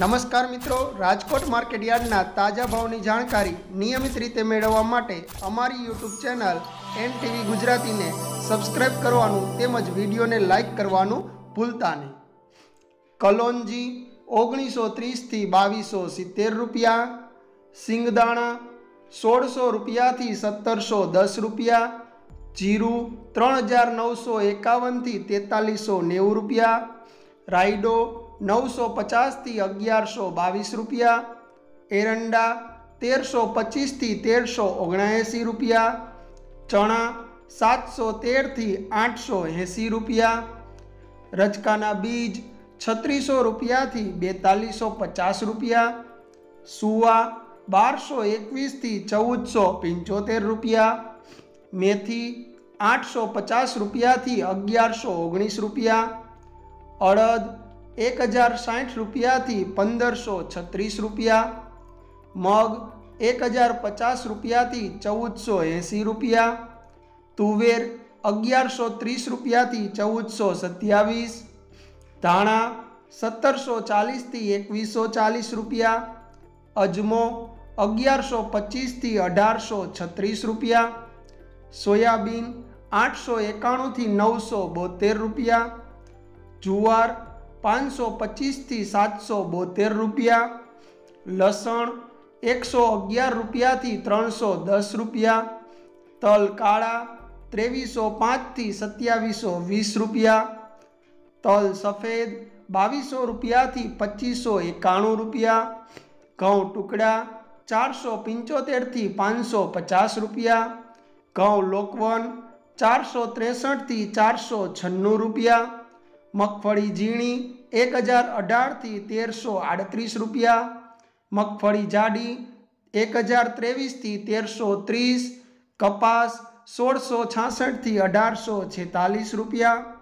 નમસ્કાર મિત્રો, રાજકોટ માર્કેટ યાર્ડના તાજા ભાવની જાણકારી નિયમિત રીતે મેળવવા માટે અમારી યુટ્યુબ ચેનલ એન ટીવી ગુજરાતીને સબસ્ક્રાઇબ કરવાનું તેમજ વિડીયોને લાઇક કરવાનું ભૂલતા નહીં. કલોંજી ઓગણીસો ત્રીસથી બાવીસો સિત્તેર રૂપિયા, સિંગદાણા સોળસો રૂપિયાથી સત્તરસો દસ રૂપિયા, જીરું ત્રણ હજાર નવસો એકાવનથી તેતાલીસો નેવું રૂપિયા, રાયડો નવસો પચાસથી અગિયારસો બાવીસ રૂપિયા એરંડા તેરસો પચીસથી તેરસો ઓગણએંસી રૂપિયા ચણા સાતસો તેરથી આઠસો એંસી રૂપિયા રજકાના બીજ છત્રીસો રૂપિયાથી બેતાલીસો પચાસ રૂપિયા સુવા બારસો એકવીસથી ચૌદસો પંચોતેર રૂપિયા મેથી આઠસો પચાસ રૂપિયાથી અગિયારસો ઓગણીસ રૂપિયા અડદ એક હજાર સાઠ રૂપિયાથી પંદરસો છત્રીસ રૂપિયા. મગ એક હજાર પચાસ રૂપિયાથી ચૌદસો એંસી રૂપિયા. તુવેર અગિયારસો ત્રીસ રૂપિયાથી ચૌદસો સત્યાવીસ. ધાણા સત્તરસો ચાલીસથી એકવીસો ચાલીસ રૂપિયા. અજમો અગિયારસો પચીસથી અઢારસો છત્રીસ રૂપિયા. સોયાબીન આઠસો એકાણુંથી નવસો બોતેર રૂપિયા. જુવાર પાંચસો પચીસથી સાતસો બોતેર રૂપિયા, લસણ એકસો અગિયાર રૂપિયાથી ત્રણસો દસ રૂપિયા, તલ કાળા ત્રેવીસો પાંચથી સત્યાવીસો વીસ રૂપિયા, તલ સફેદ બાવીસો રૂપિયાથી પચીસો એકાણું રૂપિયા, ઘઉં ટુકડા ચારસો પંચોતેરથી પાંચસો પચાસ રૂપિયા, ઘઉં લોકવન ચારસો ત્રેસઠથી ચારસો છન્નું રૂપિયા મગફળી ઝીણી એક હજાર અઢારથી તેરસો આડત્રીસ રૂપિયા. મગફળી જાડી એક હજાર ત્રેવીસથી તેરસો ત્રીસ. કપાસ સોળસો છાસઠથી અઢારસો છેતાલીસ રૂપિયા.